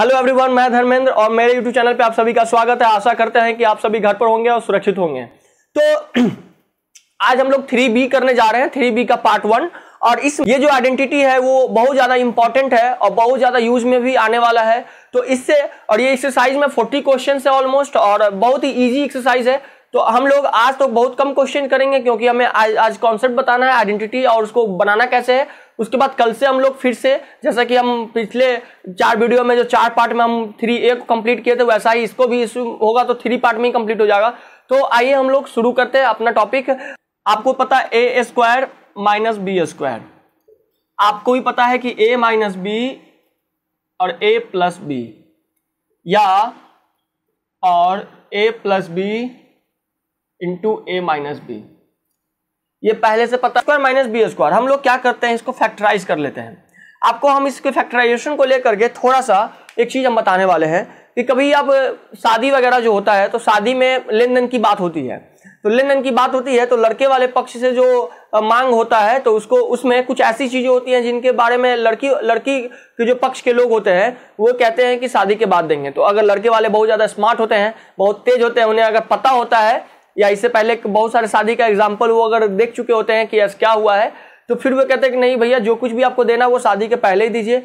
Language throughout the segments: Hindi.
हेलो एवरीवन मैं धर्मेंद्र और मेरे यूट्यूब चैनल पे आप सभी का स्वागत है। आशा करते हैं कि आप सभी घर पर होंगे और सुरक्षित होंगे। तो आज हम लोग थ्री बी करने जा रहे हैं थ्री बी का पार्ट वन और इस, ये जो आइडेंटिटी है, वो बहुत ज़्यादा इंपॉर्टेंट है और बहुत ज़्यादा यूज़ में भी आने वाला है। तो इससे, और ये एक्सरसाइज में फोर्टी क्वेश्चन है ऑलमोस्ट और बहुत ही ईजी एक्सरसाइज है। तो हम लोग आज तो बहुत कम क्वेश्चन करेंगे क्योंकि हमें आज आज कॉन्सेप्ट बताना है आइडेंटिटी और उसको बनाना कैसे है। उसके बाद कल से हम लोग फिर से, जैसा कि हम पिछले चार वीडियो में जो चार पार्ट में हम थ्री ए को कंप्लीट किए थे, वैसा ही इसको भी होगा तो थ्री पार्ट में ही कंप्लीट हो जाएगा। तो आइए हम लोग शुरू करते हैं अपना टॉपिक आपको पता A square minus B square आपको भी पता है कि ए माइनस बी और ए प्लस बी या और A plus B into A minus B ये पहले से पता स्क्वायर माइनस बी स्क्वायर हम लोग क्या करते हैं? इसको फैक्टराइज कर लेते हैं। आपको हम इसके फैक्टराइजेशन को लेकर के थोड़ा सा एक चीज़ हम बताने वाले हैं कि कभी अब शादी वगैरह जो होता है तो शादी में लेन देन की बात होती है। तो लेन देन की बात होती है तो लड़के वाले पक्ष से जो मांग होता है तो उसको उसमें कुछ ऐसी चीज़ें होती हैं जिनके बारे में लड़की लड़की के जो पक्ष के लोग होते हैं, वो कहते हैं कि शादी के बाद देंगे। तो अगर लड़के वाले बहुत ज़्यादा स्मार्ट होते हैं, बहुत तेज होते हैं, उन्हें अगर पता होता है या इससे पहले बहुत सारे शादी का एग्ज़ाम्पल वो अगर देख चुके होते हैं कि यस क्या हुआ है तो फिर वो कहते हैं कि नहीं भैया, जो कुछ भी आपको देना वो शादी के पहले ही दीजिए।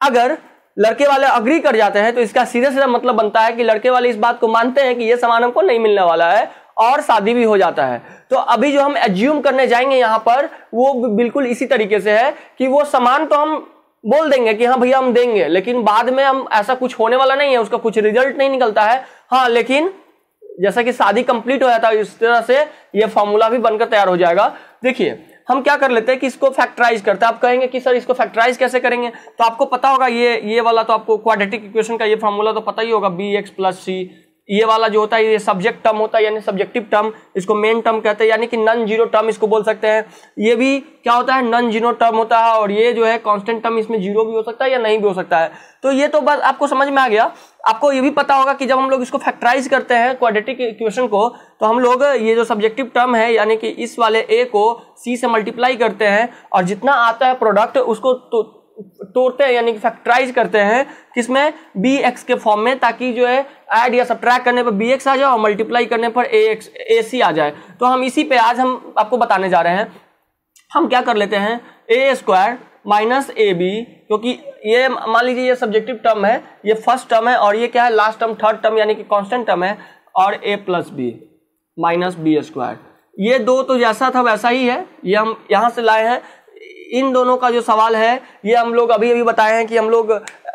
अगर लड़के वाले अग्री कर जाते हैं तो इसका सीधे सीधा मतलब बनता है कि लड़के वाले इस बात को मानते हैं कि ये सामान हमको नहीं मिलने वाला है और शादी भी हो जाता है। तो अभी जो हम एज्यूम करने जाएँगे यहाँ पर, वो बिल्कुल इसी तरीके से है कि वो सामान तो हम बोल देंगे कि हाँ भैया, हम देंगे, लेकिन बाद में हम ऐसा कुछ होने वाला नहीं है, उसका कुछ रिज़ल्ट नहीं निकलता है। हाँ लेकिन जैसा कि शादी कंप्लीट हो जाता है, इस तरह से ये फॉर्मूला भी बनकर तैयार हो जाएगा। देखिए, हम क्या कर लेते हैं कि इसको फैक्टराइज करते हैं। आप कहेंगे कि, सर, इसको फैक्टराइज कैसे करेंगे? तो आपको पता होगा, ये ये वाला तो आपको क्वाड्रेटिक इक्वेशन का ये फॉर्मूला तो पता ही होगा बी एक्स प्लस सी ये वाला जो होता है, ये सब्जेक्ट टर्म होता है, यानी सब्जेक्टिव टर्म इसको मेन टर्म कहते हैं, यानी कि नन ज़ीरो टर्म इसको बोल सकते हैं। ये भी क्या होता है नन ज़ीरो टर्म होता है, और ये जो है कांस्टेंट टर्म इसमें ज़ीरो भी हो सकता है या नहीं भी हो सकता है। तो ये तो बस आपको समझ में आ गया। आपको ये भी पता होगा कि जब हम लोग इसको फैक्टराइज करते हैं क्वाड्रेटिक इक्वेशन को तो हम लोग ये जो सब्जेक्टिव टर्म है, यानी कि इस वाले ए को सी से मल्टीप्लाई करते हैं, और जितना आता है प्रोडक्ट उसको तो तोड़ते हैं, यानी कि फैक्टराइज करते हैं किसमें? बी एक्स के फॉर्म में, ताकि जो है ऐड या सब्ट्रैक्ट करने पर बी एक्स आ जाए और मल्टीप्लाई करने पर ए एक्स ए सी आ जाए। तो हम इसी पे आज हम आपको बताने जा रहे हैं। हम क्या कर लेते हैं? A square minus A B क्योंकि ये मान लीजिए ये सब्जेक्टिव टर्म है, ये फ़र्स्ट टर्म है, और ये क्या है? लास्ट टर्म थर्ड टर्म यानी कि कॉन्स्टेंट टर्म है, और A plus B minus B square ये दो तो जैसा था वैसा ही है। ये हम यहाँ से लाए हैं। इन दोनों का जो सवाल है, ये हम लोग अभी अभी बताए हैं कि हम लोग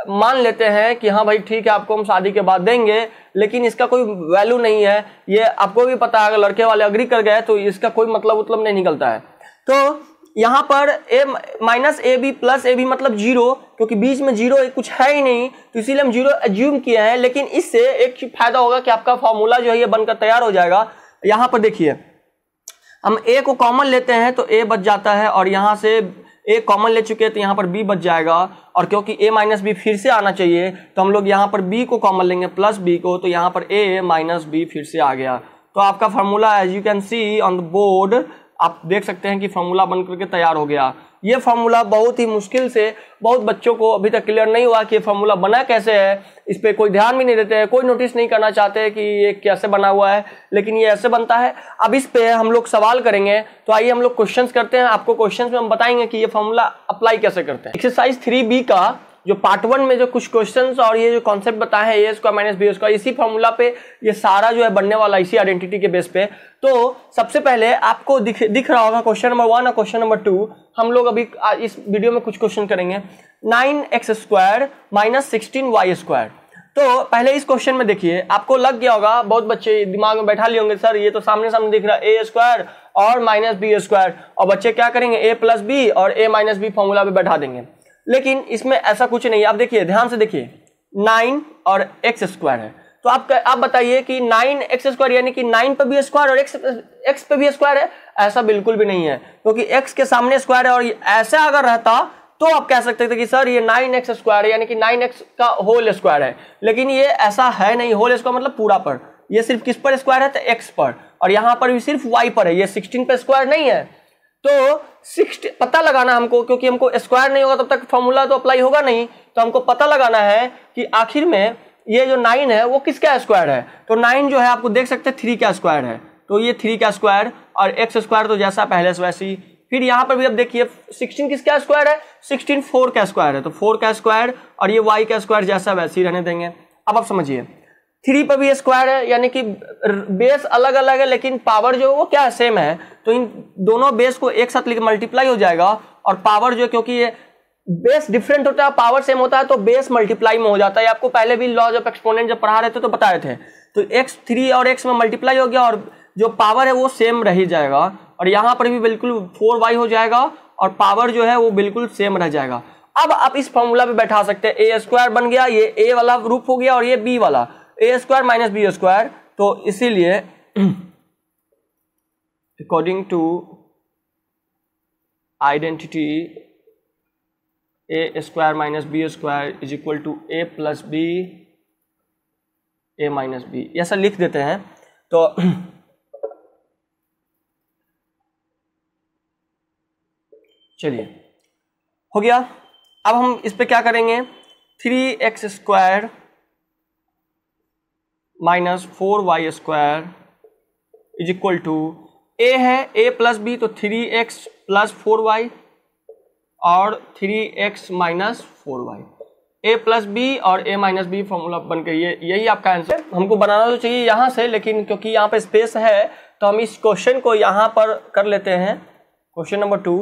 मान लेते हैं कि हाँ भाई, ठीक है, आपको हम शादी के बाद देंगे, लेकिन इसका कोई वैल्यू नहीं है। ये आपको भी पता है, अगर लड़के वाले अग्री कर गए तो इसका कोई मतलब मतलब नहीं निकलता है। तो यहाँ पर A minus A B plus A B मतलब ज़ीरो क्योंकि बीच में ज़ीरो कुछ है ही नहीं तो इसीलिए हम ज़ीरो एज्यूम किए हैं, लेकिन इससे एक फ़ायदा होगा कि आपका फॉर्मूला जो है, ये बनकर तैयार हो जाएगा। यहाँ पर देखिए, हम ए को कॉमन लेते हैं तो ए बच जाता है, और यहाँ से ए कॉमन ले चुके हैं तो यहाँ पर बी बच जाएगा। और क्योंकि ए माइनस बी फिर से आना चाहिए तो हम लोग यहाँ पर बी को कॉमन लेंगे प्लस बी को तो यहाँ पर ए माइनस बी फिर से आ गया। तो आपका formula as you can see on the board आप देख सकते हैं कि फॉर्मूला बन करके तैयार हो गया। ये फार्मूला बहुत ही मुश्किल से बहुत बच्चों को अभी तक क्लियर नहीं हुआ कि ये फार्मूला बना कैसे है। इस पर कोई ध्यान भी नहीं देते हैं, कोई नोटिस नहीं करना चाहते कि ये कैसे बना हुआ है, लेकिन ये ऐसे बनता है। अब इस पे हम लोग सवाल करेंगे तो आइए हम लोग क्वेश्चंस करते हैं। आपको क्वेश्चंस में हम बताएँगे कि ये फार्मूला अप्लाई कैसे करते हैं। एक्सरसाइज थ्री का जो पार्ट वन में जो कुछ क्वेश्चन और ये जो कॉन्सेप्ट बताए हैं A square minus B square इसी फॉर्मूला पे ये सारा जो है बनने वाला इसी आइडेंटिटी के बेस पे। तो सबसे पहले आपको दिख दिख रहा होगा क्वेश्चन नंबर वन और क्वेश्चन नंबर टू हम लोग अभी इस वीडियो में कुछ क्वेश्चन करेंगे। Nine X square minus sixteen Y square तो पहले इस क्वेश्चन में देखिए, आपको लग गया होगा, बहुत बच्चे दिमाग में बैठा लिए होंगे, सर, ये तो सामने सामने दिख रहा है ए स्क्वायर और माइनस बी स्क्वायर और बच्चे क्या करेंगे ए प्लस बी और ए माइनस बी फॉर्मूला पे बैठा देंगे। लेकिन इसमें ऐसा कुछ नहीं आप देखिए, ध्यान से देखिए, नाइन और एक्स स्क्वायर है। तो आप आप बताइए कि नाइन एक्स स्क्वायर यानी कि नाइन पे भी स्क्वायर और एक्स एक्स पे भी स्क्वायर है? ऐसा बिल्कुल भी नहीं है, क्योंकि तो एक्स के सामने स्क्वायर है और ऐसा अगर रहता तो आप कह सकते थे कि सर, ये नाइन एक्स स्क्वायर है, यानी कि नाइन एक्स का होल स्क्वायर है। लेकिन ये ऐसा है नहीं, होल स्क्वायर मतलब पूरा पर। ये सिर्फ़ किस पर स्क्वायर है? तो एक्स पर। और यहाँ पर भी सिर्फ़ वाई पर है। ये सिक्सटीन पर स्क्वायर नहीं है। तो सिक्सटी पता लगाना हमको, क्योंकि हमको स्क्वायर नहीं होगा, तब तक फॉर्मूला तो अप्लाई होगा नहीं। तो हमको पता लगाना है कि आखिर में ये जो नाइन है, वो किसका स्क्वायर है? तो नाइन जो है, आपको देख सकते हैं थ्री का स्क्वायर है। तो ये थ्री का स्क्वायर और एक्स स्क्वायर तो जैसा पहले से वैसी फिर यहाँ पर भी अब देखिए सिक्सटीन किसका स्क्वायर है? सिक्सटीन फोर का स्क्वायर है? तो फोर का स्क्वायर और ये वाई का स्क्वायर जैसा वैसे ही रहने देंगे। अब आप समझिए थ्री पर भी स्क्वायर है, यानी कि बेस अलग अलग है, लेकिन पावर जो है वो क्या सेम है? तो इन दोनों बेस को एक साथ मल्टीप्लाई हो जाएगा, और पावर जो क्योंकि ये बेस डिफरेंट होता है, पावर सेम होता है तो बेस मल्टीप्लाई में हो जाता है। आपको पहले भी लॉज ऑफ़ एक्सपोनेंट जब पढ़ा रहे थे तो बताए थे। तो एक्स थ्री और एक्स में मल्टीप्लाई हो गया, और जो पावर है, वो सेम रह जाएगा। और यहाँ पर भी बिल्कुल फोर वाई हो जाएगा, और पावर जो है, वो बिल्कुल सेम रह जाएगा। अब आप इस फॉर्मूला पे बैठा सकते हैं। ए स्क्वायर बन गया, ये ए वाला रूप हो गया, और ये बी वाला। A square minus B square तो इसीलिए according to identity A square minus B square is equal to A plus B A minus B ऐसा लिख देते हैं तो चलिए, हो गया। अब हम इस पे क्या करेंगे? Three X square minus four Y square is equal to A है ए प्लस बी तो three X plus four Y और three X minus four Y A plus B और ए माइनस बी फॉर्मूला बन के ये, यही आपका आंसर हमको बनाना तो चाहिए यहाँ से, लेकिन क्योंकि यहाँ पे स्पेस है तो हम इस क्वेश्चन को यहाँ पर कर लेते हैं। क्वेश्चन नंबर टू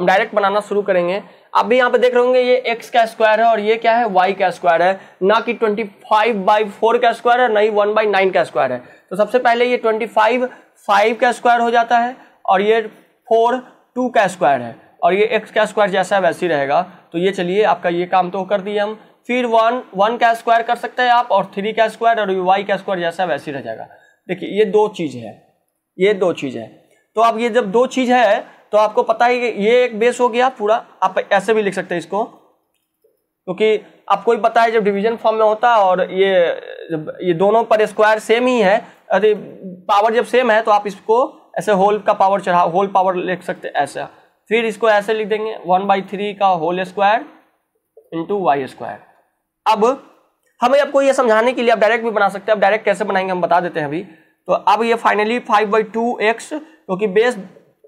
हम डायरेक्ट बनाना शुरू करेंगे आप भी यहाँ पे देख रहे होंगे ये x का स्क्वायर है और ये क्या है y का स्क्वायर है ना कि 25 फाइव बाई फोर का स्क्वायर है ना ही वन बाई नाइन का स्क्वायर है तो सबसे पहले ये 25 फाइव फाइव का स्क्वायर हो जाता है और ये फोर टू का स्क्वायर है और ये x का स्क्वायर जैसा है वैसे ही रहेगा तो ये चलिए आपका ये काम तो कर दिए हम फिर वन वन का स्क्वायर कर सकते हैं आप और थ्री का स्क्वायर और वाई का स्क्वायर जैसा वैसे ही रह जाएगा देखिए ये दो चीज़ है ये दो चीज़ है तो अब ये जब दो चीज़ है तो आपको पता है ये एक बेस हो गया पूरा। आप ऐसे भी लिख सकते हैं इसको। क्योंकि तो आपको ही पता है जब डिवीज़न फॉर्म में होता है और ये, जब ये दोनों पर स्क्वायर सेम ही है, अरे पावर जब सेम है तो आप इसको ऐसे होल का पावर चढ़ा होल पावर लिख सकते हैं ऐसा। फिर इसको ऐसे लिख देंगे वन बाई थ्री का whole square into Y square अब हमें आपको ये समझाने के लिए आप डायरेक्ट भी बना सकते हैं। अब डायरेक्ट कैसे बनाएँगे हम बता देते हैं अभी। तो अब ये finally five by two X क्योंकि बेस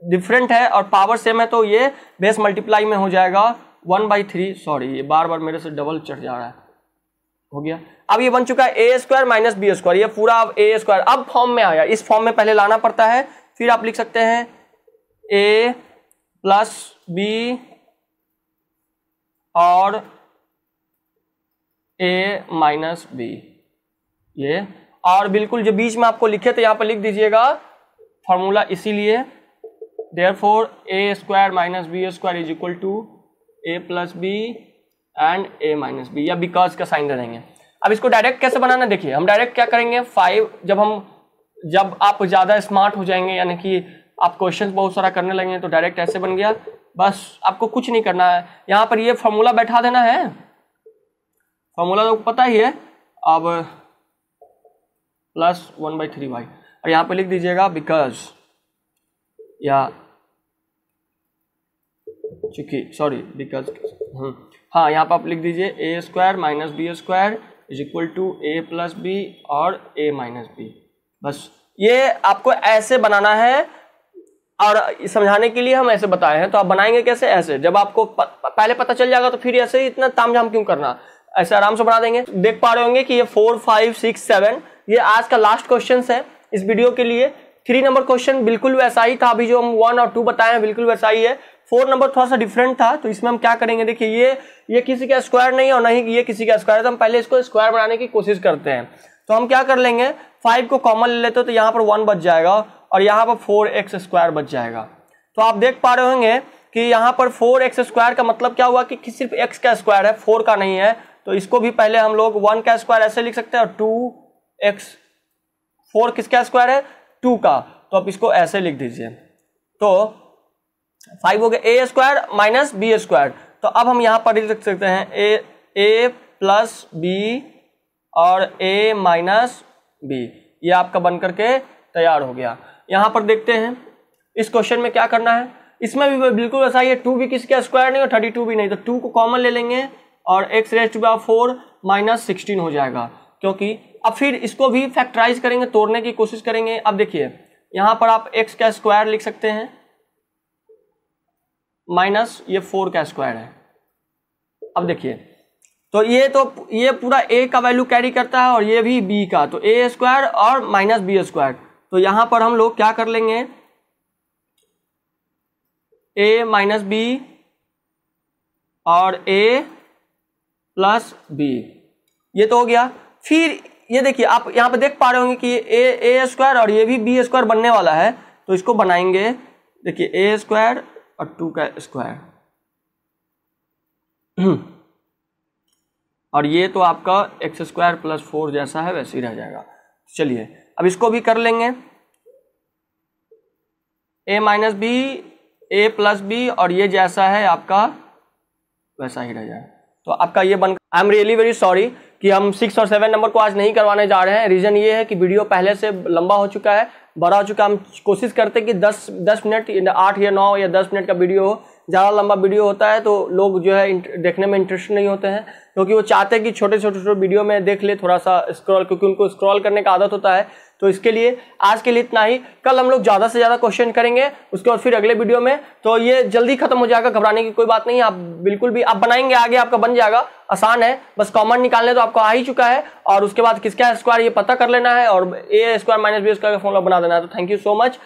डिफरेंट है और पावर सेम है तो ये बेस मल्टीप्लाई में हो जाएगा वन बाई थ्री सॉरी ये बार बार मेरे से डबल चढ़ जा रहा है। हो गया? अब ये बन चुका है A square minus B square ये पूरा अब ए स्क्वायर अब फॉर्म में आया। इस फॉर्म में पहले लाना पड़ता है, फिर आप लिख सकते हैं ए प्लस बी और ए माइनस बी ये, और बिल्कुल जो बीच में आपको लिखे थे, यहाँ पर लिख दीजिएगा फॉर्मूला इसीलिए therefore, a square minus b square is equal to a plus b and a minus B या बिकॉज़ का साइन दे देंगे। अब इसको डायरेक्ट कैसे बनाना? देखिए, हम डायरेक्ट क्या करेंगे? फाइव जब हम, जब आप ज़्यादा स्मार्ट हो जाएँगे, यानी कि आप क्वेश्चन बहुत सारा करने लगेंगे तो डायरेक्ट ऐसे बन गया। बस, आपको कुछ नहीं करना है। यहाँ पर ये फॉर्मूला बैठा देना है। फॉर्मूला तो पता ही है। अब plus one by three Y और यहाँ पर लिख दीजिएगा बिकॉज़ या चूँकि सॉरी बिकॉज़ हाँ यहाँ पर आप लिख दीजिए A square minus B square is equal to A plus B और ए माइनस बी बस ये आपको ऐसे बनाना है और समझाने के लिए हम ऐसे बताए हैं। तो आप बनाएँगे कैसे? ऐसे जब आपको प, पहले पता चल जाएगा तो फिर ऐसे ही इतना तामझाम क्यों करना? ऐसे आराम से बना देंगे। देख पा रहे होंगे कि ये फोर फाइव सिक्स सेवन ये आज का लास्ट क्वेश्चन है इस वीडियो के लिए। थ्री नंबर क्वेश्चन बिल्कुल वैसा ही था। अभी जो हम वन और टू बताए हैं बिल्कुल वैसा ही है। फोर नंबर थोड़ा सा डिफरेंट था तो इसमें हम क्या करेंगे? देखिए, ये ये किसी का स्क्वायर नहीं है और नहीं ये किसी का स्क्वायर है तो हम पहले इसको स्क्वायर बनाने की कोशिश करते हैं। तो हम क्या कर लेंगे? फाइव को कॉमन ले लेते हो तो यहाँ पर वन बच जाएगा और यहाँ पर फोर एक्स स्क्वायर बच जाएगा। तो आप देख पा रहे होंगे कि यहाँ पर फोर एक्स स्क्वायर का मतलब क्या हुआ कि सिर्फ़ एक्स का स्क्वायर है फोर का नहीं है। तो इसको भी पहले हम लोग वन का स्क्वायर ऐसे लिख सकते हैं और टू एक्स फोर किसका स्क्वायर है? टू का। तो आप इसको ऐसे लिख दीजिए। तो फाइव हो गया A square minus B square. तो अब हम यहाँ पर लिख सकते हैं ए ए प्लस बी और ए माइनस बी। ये आपका बन करके तैयार हो गया। यहाँ पर देखते हैं, इस क्वेश्चन में क्या करना है? इसमें भी बिल्कुल ऐसा ही है, टू भी किसी का स्क्वायर नहीं और थर्टी टू भी नहीं। तो टू को कॉमन ले लेंगे और X rest by four minus sixteen हो जाएगा। क्योंकि अब फिर इसको भी फैक्टराइज करेंगे, तोड़ने की कोशिश करेंगे। अब देखिए, यहाँ पर आप एक्स का स्क्वायर लिख सकते हैं। माइनस ये फोर का स्क्वायर है। अब देखिए तो ये तो ये पूरा ए का वैल्यू कैरी करता है और ये भी बी का। तो ए स्क्वायर और माइनस बी स्क्वायर तो यहाँ पर हम लोग क्या कर लेंगे? ए माइनस बी और ए प्लस बी ये तो हो गया। फिर ये देखिए, आप यहाँ पे देख पा रहे होंगे कि ए ए स्क्वायर और ये भी बी स्क्वायर बनने वाला है। तो इसको बनाएँगे। देखिए ए स्क्वायर और टू का स्क्वायर और ये तो आपका एक्स स्क्वायर प्लस फोर जैसा है, वैसे ही रह जाएगा। चलिए, अब इसको भी कर लेंगे। A minus B A plus B और ये जैसा है आपका, वैसा ही रह जाएगा। तो आपका ये बन I am really very sorry कि हम सिक्स और सेवन नंबर को आज नहीं करवाने जा रहे हैं। रीजन ये है कि वीडियो पहले से लंबा हो चुका है। बड़ा हो चुका। हम कोशिश करते हैं कि दस दस मिनट, आठ या नौ या दस मिनट का वीडियो हो। ज़्यादा लंबा वीडियो होता है तो लोग जो है देखने में इंटरेस्ट नहीं होते हैं, क्योंकि वो चाहते हैं कि छोटे छोटे छोटे वीडियो में देख ले, थोड़ा सा स्क्रॉल, क्योंकि उनको स्क्रॉल करने का आदत होता है। तो इसके लिए आज के लिए इतना ही। कल हम लोग ज़्यादा से ज़्यादा क्वेश्चन करेंगे, उसके बाद फिर अगले वीडियो में। तो ये जल्दी खत्म हो जाएगा, घबराने की कोई बात नहीं, आप बिल्कुल भी, आप बनाएँगे आगे, आपका बन जाएगा। आसान है, बस कॉमन निकालने तो आपको आ ही चुका है। और उसके बाद किसका स्क्वायर ये पता कर लेना है, और A square minus B square का फॉर्मूला बना देना है। तो थैंक यू सो मच